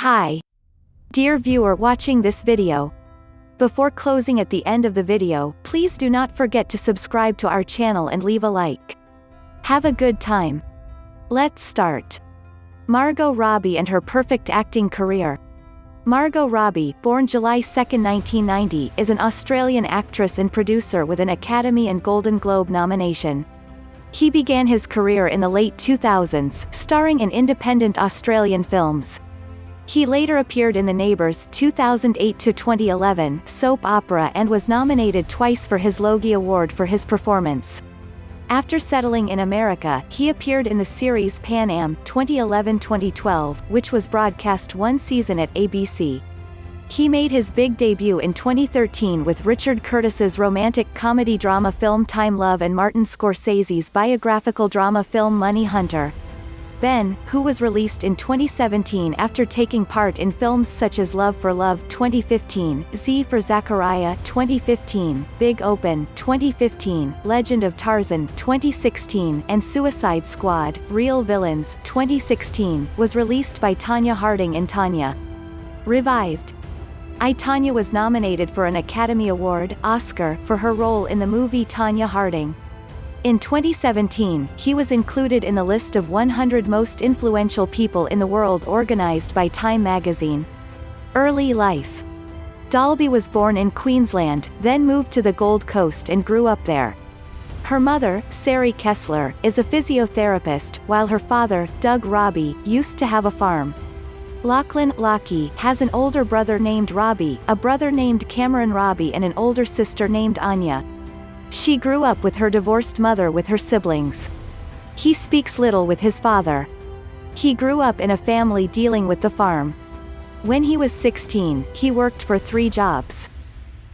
Hi. Dear viewer watching this video. Before closing at the end of the video, please do not forget to subscribe to our channel and leave a like. Have a good time. Let's start. Margot Robbie and her perfect acting career. Margot Robbie, born July 2, 1990, is an Australian actress and producer with an Academy and Golden Globe nomination. He began his career in the late 2000s, starring in independent Australian films. He later appeared in The Neighbours 2008-2011 soap opera and was nominated twice for his Logie Award for his performance. After settling in America, he appeared in the series Pan Am 2011-2012, which was broadcast one season at ABC. He made his big debut in 2013 with Richard Curtis's romantic comedy drama film Time Love and Martin Scorsese's biographical drama film Money Hunter. Ben, who was released in 2017 after taking part in films such as Love for Love 2015, Z for Zachariah 2015, Big Open 2015, Legend of Tarzan 2016, and Suicide Squad, Real Villains 2016, was released by Tonya Harding in Tonya. Revived. I Tonya was nominated for an Academy Award Oscar for her role in the movie Tonya Harding. In 2017, he was included in the list of 100 most influential people in the world organized by Time magazine. Early life. Dalby was born in Queensland, then moved to the Gold Coast and grew up there. Her mother, Sarie Kessler, is a physiotherapist, while her father, Doug Robbie, used to have a farm. Lachlan Lockie has an older brother named Robbie, a brother named Cameron Robbie and an older sister named Anya. She grew up with her divorced mother with her siblings. He speaks little with his father. He grew up in a family dealing with the farm. When he was 16, he worked for three jobs.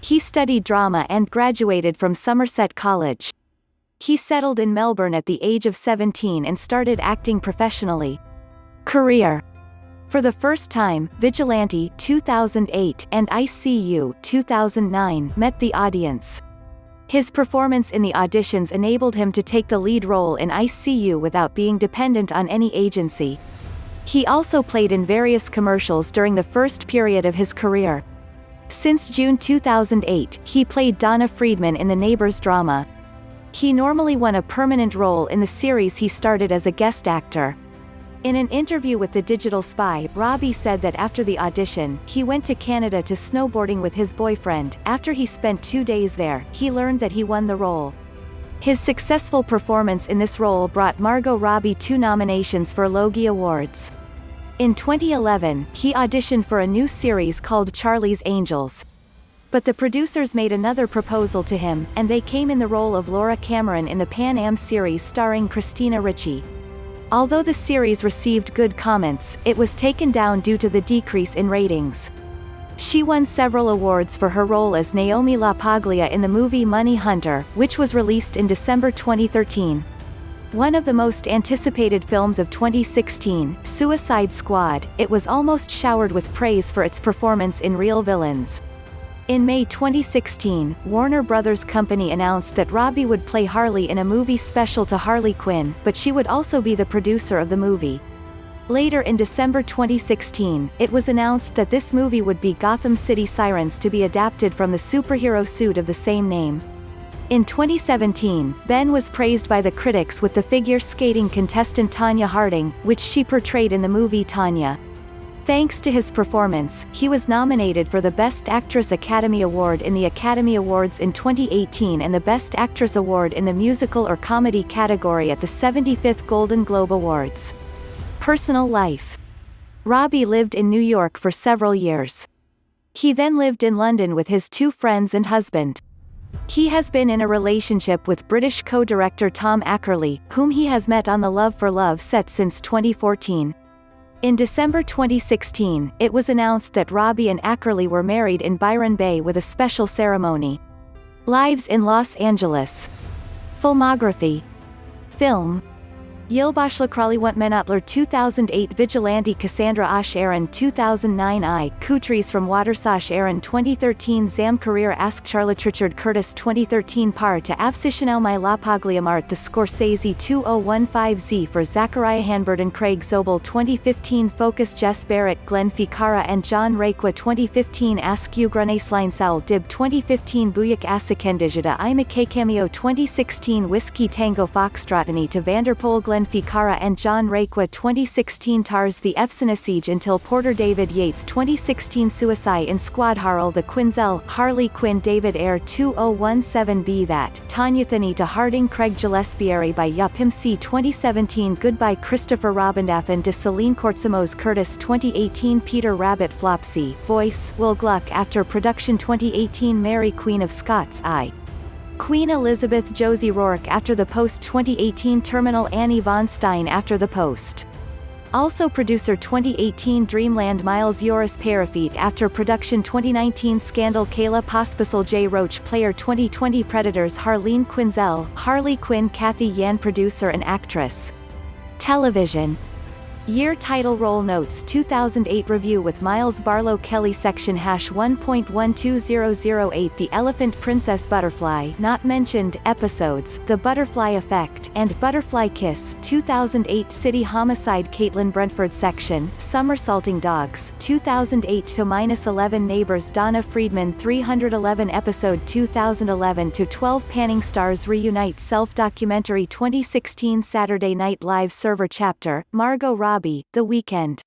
He studied drama and graduated from Somerset College. He settled in Melbourne at the age of 17 and started acting professionally. Career For the first time, Vigilante 2008 and ICU 2009 met the audience. His performance in the auditions enabled him to take the lead role in ICU without being dependent on any agency. He also played in various commercials during the first period of his career. Since June 2008, he played Donna Friedman in the Neighbours drama. He normally won a permanent role in the series he started as a guest actor. In an interview with the Digital Spy, Robbie said that after the audition, he went to Canada to snowboarding with his boyfriend. After he spent two days there, he learned that he won the role. His successful performance in this role brought Margot Robbie two nominations for Logie Awards. In 2011, he auditioned for a new series called Charlie's Angels. But the producers made another proposal to him, and they came in the role of Laura Cameron in the Pan Am series starring Christina Ricci. Although the series received good comments, it was taken down due to the decrease in ratings. She won several awards for her role as Naomi LaPaglia in the movie Money Hunter, which was released in December 2013. One of the most anticipated films of 2016, Suicide Squad, it was almost showered with praise for its performance in Real Villains. In May 2016, Warner Brothers Company announced that Robbie would play Harley in a movie special to Harley Quinn, but she would also be the producer of the movie. Later in December 2016, it was announced that this movie would be Gotham City Sirens to be adapted from the superhero suit of the same name. In 2017, Ben was praised by the critics with the figure skating contestant Tonya Harding, which she portrayed in the movie Tonya. Thanks to his performance, he was nominated for the Best Actress Academy Award in the Academy Awards in 2018 and the Best Actress Award in the Musical or Comedy category at the 75th Golden Globe Awards. Personal life Robbie lived in New York for several years. He then lived in London with his two friends and husband. He has been in a relationship with British co-director Tom Ackerley, whom he has met on the Love for Love set since 2014. In December 2016, it was announced that Robbie and Ackerley were married in Byron Bay with a special ceremony. Lives in Los Angeles. Filmography. Film. Yilbashla want Menotler 2008 Vigilante Cassandra Osh Aaron 2009 I Kutris from Watersosh Aaron 2013 Zam Career Ask Charlotte Richard Curtis 2013 Par to Avsishanau My Lapagliamart The Scorsese 2015Z for Zachariah Hanbert and Craig Zobel 2015 Focus Jess Barrett Glenn Ficarra and John Requa 2015 Ask You Line Saul Dibb 2015 Buyak Asakendijada Ima Cameo 2016 Whiskey Tango Foxtrotany to Vanderpool Glenn Glenn Ficarra and John Requa 2016 Tars The Efsina Siege until Porter David Yates 2016 Suicide in Squad Harl The Quinzel, Harley Quinn David Ayer 2017B That, Tanya Thany to Harding Craig Gillespie by Yup Him C 2017 Goodbye Christopher Robindaffen de Celine Kortzimos Curtis 2018 Peter Rabbit Flopsy, Voice, Will Gluck After Production 2018 Mary Queen of Scots I. Queen Elizabeth Josie Rourke after the Post 2018 Terminal Annie von Stein after the Post. Also producer 2018 Dreamland Miles Joris Parafit after production 2019 Scandal Kayla Pospisil Jay Roach player 2020 Predators Harleen Quinzel, Harley Quinn Cathy Yan producer and actress. Television Year Title Roll Notes 2008 Review with Miles Barlow Kelly Section Hash 1.12008 The Elephant Princess Butterfly Not Mentioned Episodes The Butterfly Effect and Butterfly Kiss 2008 City Homicide Caitlin Brentford Section Somersaulting Dogs 2008 to minus 11 Neighbors Donna Friedman 311 Episode 2011 to 12 Panning Stars Reunite Self-Documentary 2016 Saturday Night Live Server Chapter Margot Robbie, The Weeknd.